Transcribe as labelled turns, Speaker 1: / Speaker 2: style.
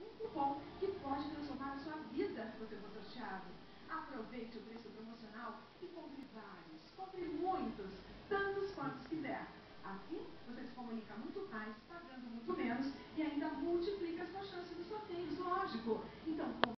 Speaker 1: um cupom que pode transformar a sua vida se você for sorteado. Aproveite o preço promocional e compre vários, compre muitos, tantos quantos quiser. Assim, você se comunica muito mais, pagando muito menos e ainda multiplica as suas chances de sorteios, lógico.